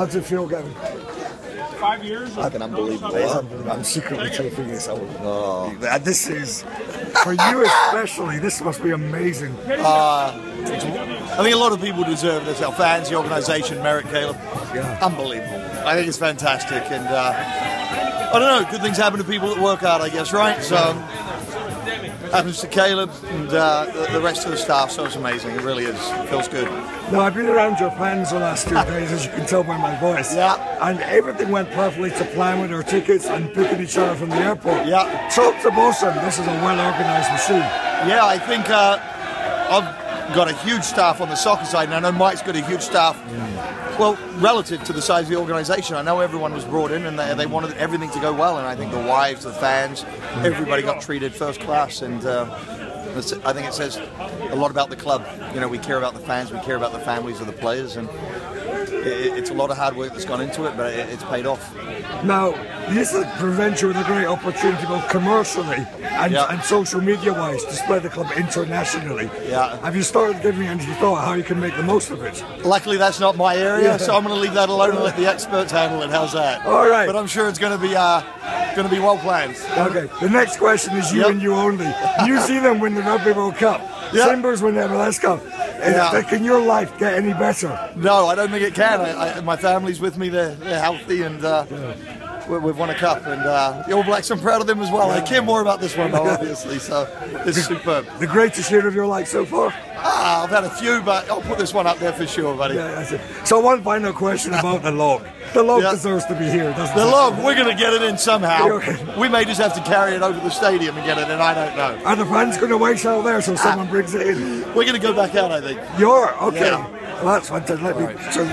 How does it feel, Gavin? Five years. Fucking unbelievable. It's unbelievable. I'm secretly taking this. Oh. This is, for you especially, this must be amazing. I think a lot of people deserve this. Our fans, the organisation, Merritt Caleb. Yeah. Unbelievable. I think it's fantastic, and uh, I don't know. Good things happen to people that work hard, I guess, right? So happens to Caleb and uh, the, the rest of the staff. So it's amazing. It really is. It feels good. Now, I've been around your fans the last two days, as you can tell by my voice. Yeah. And everything went perfectly to plan with our tickets and picking each other from the airport. Yeah. Talk to Bosun. This is a well organised machine. Yeah, I think uh, I've got a huge staff on the soccer side, and I know Mike's got a huge staff. Well, relative to the size of the organisation, I know everyone was brought in and they, they wanted everything to go well, and I think the wives, the fans, everybody got treated first class, and uh, I think it says a lot about the club. You know, we care about the fans, we care about the families of the players, and it's a lot of hard work that's gone into it, but it's paid off. Now, this presents you with a great opportunity both commercially and, Yeah. and social media wise to spread the club internationally. Yeah. Have you started giving any thought how you can make the most of it? Luckily, that's not my area, Yeah. so I'm going to leave that alone and let the experts handle it. How's that? All right. But I'm sure it's going to be uh, going to be well planned. Okay, the next question is you Yep. and you only. New Zealand win the Rugby World Cup. Yeah. Timbers win the MLS Cup. Yeah. Can your life get any better? No, I don't think it can. I, I, my family's with me; they're, they're healthy, and uh, we, we've won a cup. And uh, the All Blacks, I'm proud of them as well. I care more about this one, though, obviously. So it's superb. The greatest year of your life so far? Ah, I've had a few, but I'll put this one up there for sure, buddy. Yeah, that's it. So one final question about the log. The log Yeah. deserves to be here, doesn't The it? The log, we're going to get it in somehow. We may just have to carry it over the stadium and get it in. I don't know. Are the fans going to wait out there so someone Ah. brings it in? We're going to go back out, I think. You're okay. Yeah. Well, that's fantastic. Let me. So,